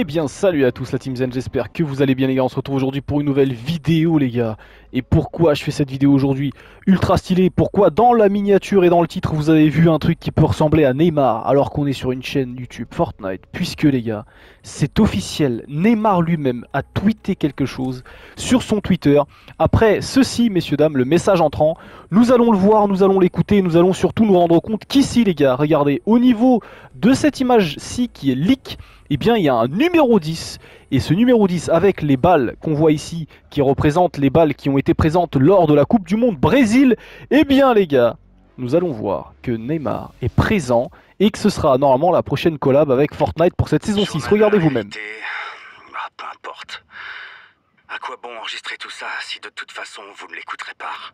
Eh bien salut à tous la Team Zen, j'espère que vous allez bien les gars, on se retrouve aujourd'hui pour une nouvelle vidéo les gars. Et pourquoi je fais cette vidéo aujourd'hui Ultra stylé, pourquoi dans la miniature et dans le titre vous avez vu un truc qui peut ressembler à Neymar alors qu'on est sur une chaîne YouTube Fortnite Puisque les gars, c'est officiel, Neymar lui-même a tweeté quelque chose sur son Twitter. Après ceci messieurs dames, le message entrant, nous allons le voir, nous allons l'écouter, nous allons surtout nous rendre compte qu'ici les gars, regardez, au niveau de cette image-ci qui est leak, eh bien il y a un numéro 10 et ce numéro 10 avec les balles qu'on voit ici qui représentent les balles qui ont été présentes lors de la Coupe du Monde Brésil, eh bien les gars, nous allons voir que Neymar est présent et que ce sera normalement la prochaine collab avec Fortnite pour cette saison 6. Regardez vous-même. Ah, peu importe. À quoi bon enregistrer tout ça si de toute façon vous ne l'écouterez pas?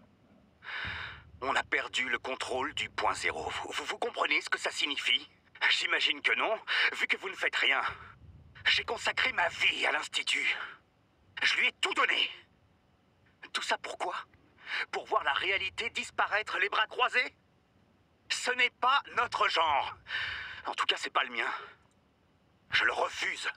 On a perdu le contrôle du point zéro. Vous, vous comprenez ce que ça signifie? J'imagine que non, vu que vous ne faites rien. J'ai consacré ma vie à l'Institut. Je lui ai tout donné. Tout ça pourquoi Pour voir la réalité disparaître les bras croisés? Ce n'est pas notre genre. En tout cas, c'est pas le mien. Je le refuse.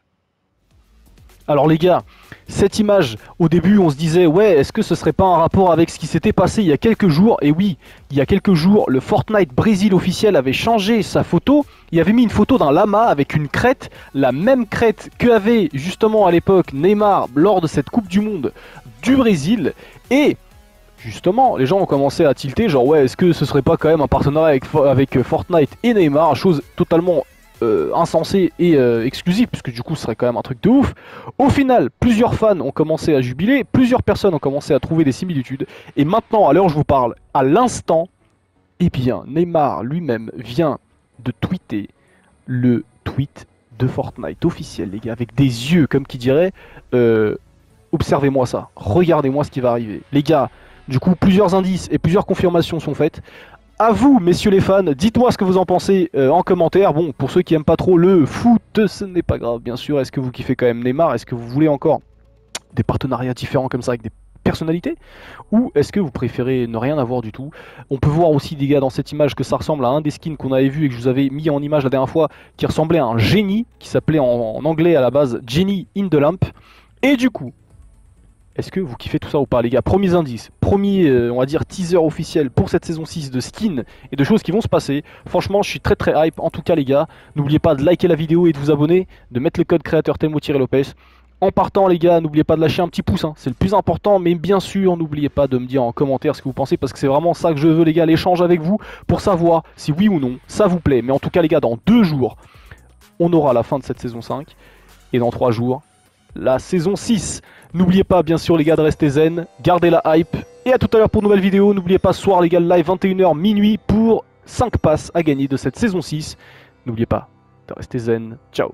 Alors les gars, cette image, au début on se disait ouais est-ce que ce serait pas un rapport avec ce qui s'était passé il y a quelques jours? Et oui, il y a quelques jours, le Fortnite Brésil officiel avait changé sa photo. Il avait mis une photo d'un lama avec une crête, la même crête qu'avait justement à l'époque Neymar lors de cette Coupe du Monde du Brésil. Et justement, les gens ont commencé à tilter, genre ouais, est-ce que ce serait pas quand même un partenariat avec Fortnite et Neymar, chose totalement euh, insensé et euh, exclusif, puisque du coup ce serait quand même un truc de ouf. Au final, plusieurs fans ont commencé à jubiler, plusieurs personnes ont commencé à trouver des similitudes, et maintenant, à l'heure je vous parle, à l'instant, eh bien, Neymar lui-même vient de tweeter le tweet de Fortnite officiel, les gars, avec des yeux, comme qui dirait, euh, observez-moi ça, regardez-moi ce qui va arriver. Les gars, du coup, plusieurs indices et plusieurs confirmations sont faites à vous, messieurs les fans, dites-moi ce que vous en pensez euh, en commentaire. Bon, pour ceux qui aiment pas trop le foot, ce n'est pas grave, bien sûr. Est-ce que vous kiffez quand même Neymar? Est-ce que vous voulez encore des partenariats différents comme ça avec des personnalités? Ou est-ce que vous préférez ne rien avoir du tout? On peut voir aussi, des gars, dans cette image que ça ressemble à un des skins qu'on avait vu et que je vous avais mis en image la dernière fois, qui ressemblait à un génie, qui s'appelait en, en anglais à la base Genie in the Lamp. Et du coup, est-ce que vous kiffez tout ça ou pas les gars? Premiers indices, premier euh, on va dire teaser officiel pour cette saison 6 de skins et de choses qui vont se passer. Franchement je suis très très hype en tout cas les gars. N'oubliez pas de liker la vidéo et de vous abonner, de mettre le code créateur Temo-Lopez. En partant les gars, n'oubliez pas de lâcher un petit pouce, hein. c'est le plus important, mais bien sûr n'oubliez pas de me dire en commentaire ce que vous pensez, parce que c'est vraiment ça que je veux les gars, l'échange avec vous, pour savoir si oui ou non ça vous plaît. Mais en tout cas les gars, dans deux jours, on aura la fin de cette saison 5, et dans trois jours, la saison 6. N'oubliez pas, bien sûr, les gars, de rester zen, gardez la hype. Et à tout à l'heure pour une nouvelle vidéo. N'oubliez pas, soir, les gars, live 21h minuit pour 5 passes à gagner de cette saison 6. N'oubliez pas de rester zen. Ciao